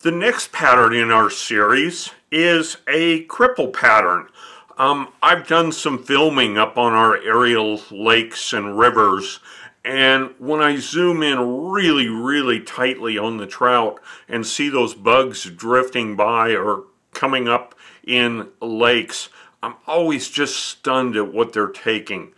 The next pattern in our series is a cripple pattern. Um, I've done some filming up on our aerial lakes and rivers and when I zoom in really, really tightly on the trout and see those bugs drifting by or coming up in lakes, I'm always just stunned at what they're taking.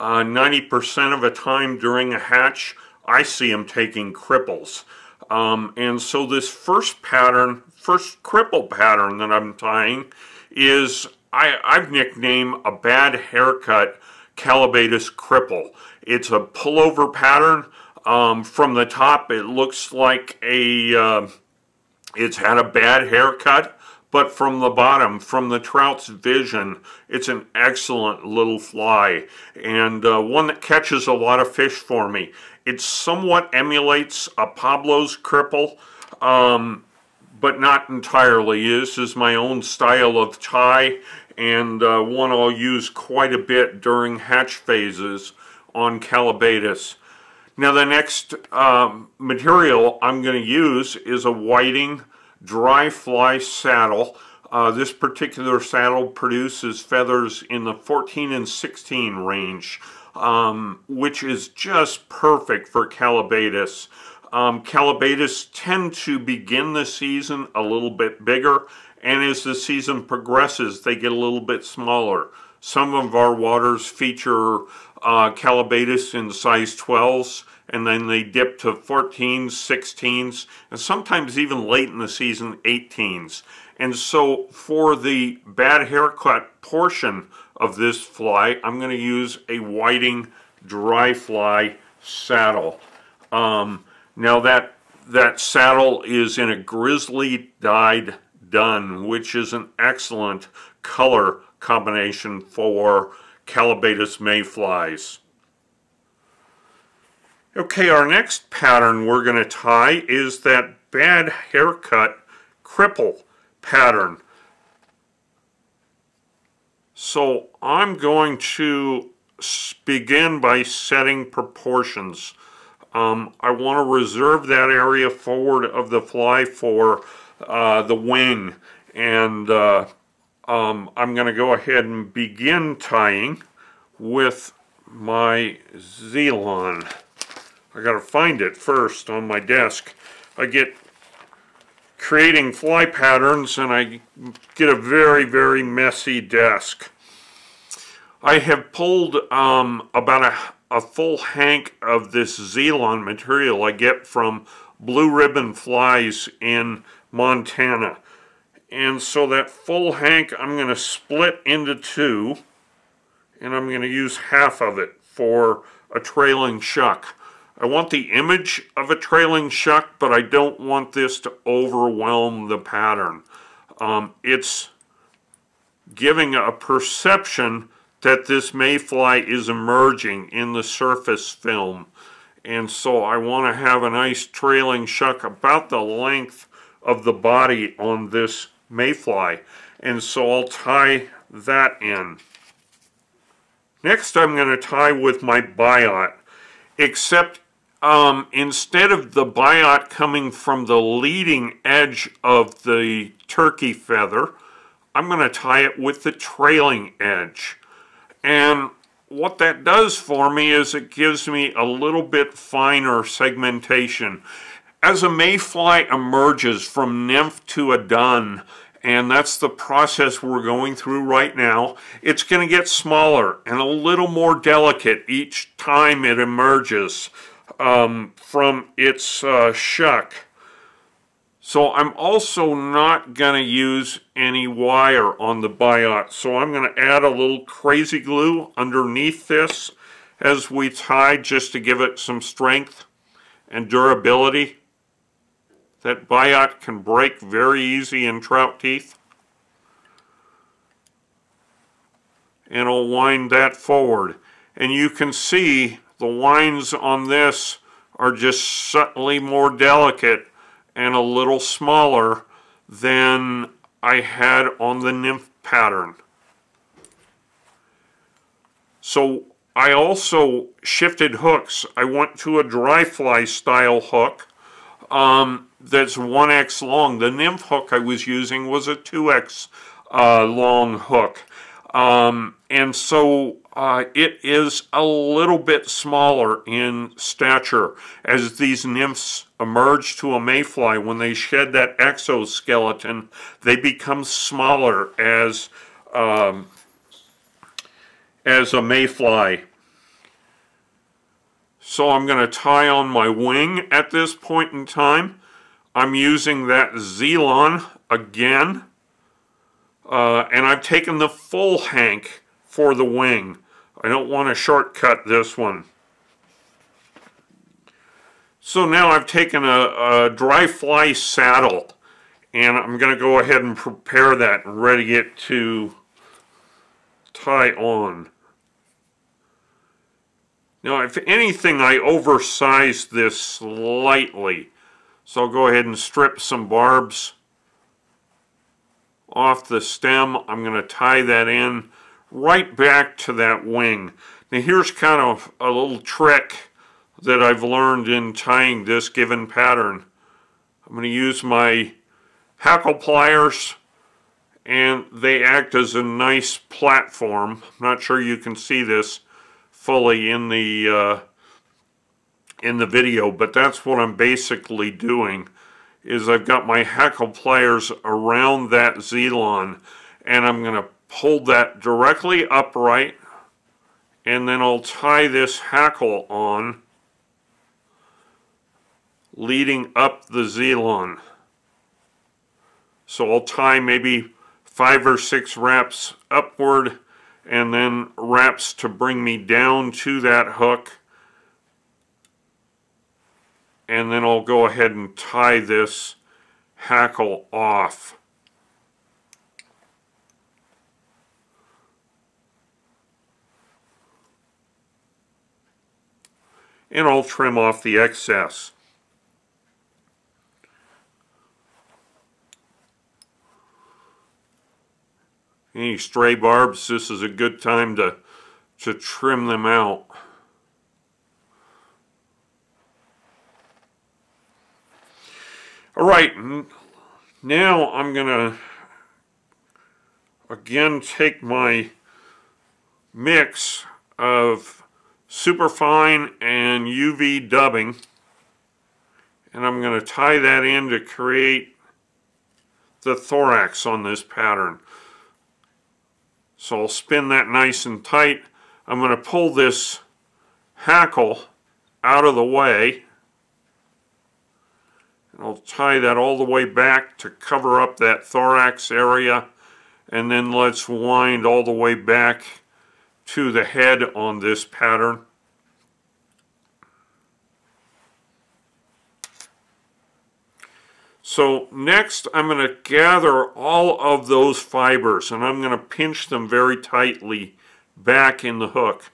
90% uh, of the time during a hatch, I see them taking cripples. Um, and so this first pattern, first cripple pattern that I'm tying is I, I've nicknamed a bad haircut Callibaetis cripple. It's a pullover pattern. Um, from the top, it looks like a uh, it's had a bad haircut, but from the bottom, from the trout's vision, it's an excellent little fly and uh, one that catches a lot of fish for me. It somewhat emulates a Pablo's cripple, um, but not entirely. This is my own style of tie and uh, one I'll use quite a bit during hatch phases on Callibaetis. Now the next um, material I'm going to use is a whiting dry fly saddle. Uh, this particular saddle produces feathers in the 14 and 16 range, um, which is just perfect for Callibaetis. Um, Callibaetis tend to begin the season a little bit bigger, and as the season progresses, they get a little bit smaller. Some of our waters feature uh, Callibaetis in size 12s, and then they dip to 14s, 16s, and sometimes even late in the season, 18s. And so for the bad haircut portion of this fly, I'm going to use a whiting dry fly saddle. Um, now that that saddle is in a grizzly dyed dun, which is an excellent color combination for Callibaetis mayflies. Okay, our next pattern we're going to tie is that bad haircut cripple pattern. So I'm going to begin by setting proportions. Um, I want to reserve that area forward of the fly for uh, the wing and uh, um, I'm going to go ahead and begin tying with my Zelon. I got to find it first on my desk. I get creating fly patterns and I get a very, very messy desk. I have pulled um, about a, a full hank of this Zelon material I get from Blue Ribbon Flies in Montana. And so that full hank I'm going to split into two and I'm going to use half of it for a trailing shuck. I want the image of a trailing shuck, but I don't want this to overwhelm the pattern. Um, it's giving a perception that this mayfly is emerging in the surface film. And so I want to have a nice trailing shuck about the length of the body on this mayfly. And so I'll tie that in. Next I'm going to tie with my biot, except um, instead of the biot coming from the leading edge of the turkey feather, I'm going to tie it with the trailing edge. And what that does for me is it gives me a little bit finer segmentation. As a mayfly emerges from nymph to a dun, and that's the process we're going through right now. It's going to get smaller and a little more delicate each time it emerges um, from its uh, shuck. So I'm also not going to use any wire on the biot. So I'm going to add a little crazy glue underneath this as we tie just to give it some strength and durability. That biot can break very easy in trout teeth. And I'll wind that forward. And you can see the wines on this are just subtly more delicate and a little smaller than I had on the nymph pattern. So I also shifted hooks. I went to a dry fly style hook um, that's 1x long. The nymph hook I was using was a 2x uh, long hook. Um, and so uh, it is a little bit smaller in stature as these nymphs emerge to a mayfly. When they shed that exoskeleton, they become smaller as um, as a mayfly. So I'm going to tie on my wing at this point in time. I'm using that Zelon again. Uh, and I've taken the full hank for the wing. I don't want to shortcut this one. So now I've taken a, a dry fly saddle and I'm going to go ahead and prepare that and ready it to tie on. Now, if anything, I oversized this slightly. So I'll go ahead and strip some barbs off the stem. I'm going to tie that in right back to that wing. Now here's kind of a little trick that I've learned in tying this given pattern. I'm going to use my hackle pliers and they act as a nice platform. I'm not sure you can see this fully in the uh, in the video, but that's what I'm basically doing is I've got my hackle pliers around that Zelon and I'm going to hold that directly upright and then I'll tie this hackle on leading up the Zelon. So I'll tie maybe five or six wraps upward and then wraps to bring me down to that hook and then I'll go ahead and tie this hackle off. And I'll trim off the excess. Any stray barbs, this is a good time to, to trim them out. All right, now I'm going to again take my mix of superfine and UV dubbing and I'm going to tie that in to create the thorax on this pattern. So I'll spin that nice and tight. I'm going to pull this hackle out of the way And I'll tie that all the way back to cover up that thorax area and then let's wind all the way back to the head on this pattern. So next I'm going to gather all of those fibers and I'm going to pinch them very tightly back in the hook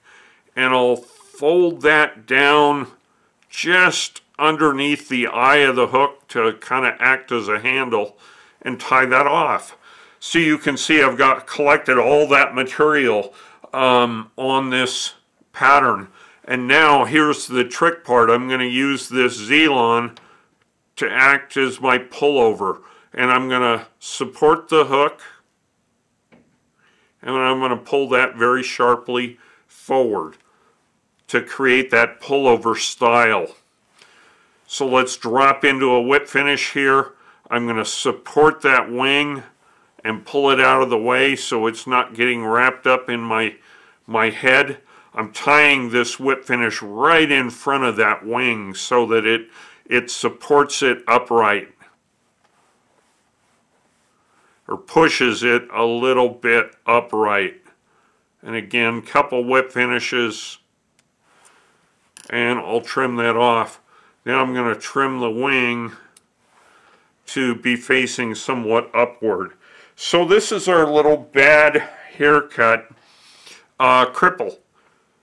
and I'll fold that down just underneath the eye of the hook to kind of act as a handle and tie that off. So you can see I've got collected all that material um, on this pattern. And now here's the trick part. I'm going to use this Zelon to act as my pullover. And I'm going to support the hook and I'm going to pull that very sharply forward to create that pullover style. So let's drop into a whip finish here. I'm going to support that wing and pull it out of the way so it's not getting wrapped up in my, my head. I'm tying this whip finish right in front of that wing so that it, it supports it upright or pushes it a little bit upright. And again, couple whip finishes and I'll trim that off. Now I'm going to trim the wing to be facing somewhat upward. So this is our little bad haircut uh, cripple.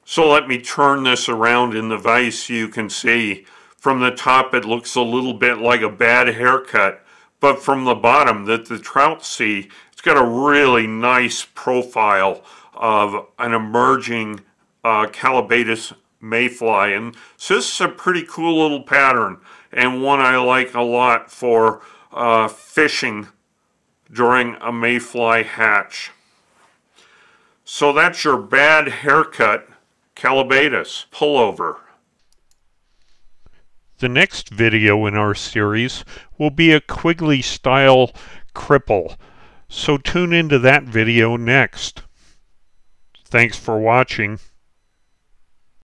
So let me turn this around in the vise you can see. From the top it looks a little bit like a bad haircut, but from the bottom that the trout see, it's got a really nice profile of an emerging uh, Callibaetis mayfly. And so this is a pretty cool little pattern. and one I like a lot for uh, fishing during a mayfly hatch. So that's your bad haircut Callibaetis pullover. The next video in our series will be a Quigley style cripple, so tune into that video next. Thanks for watching.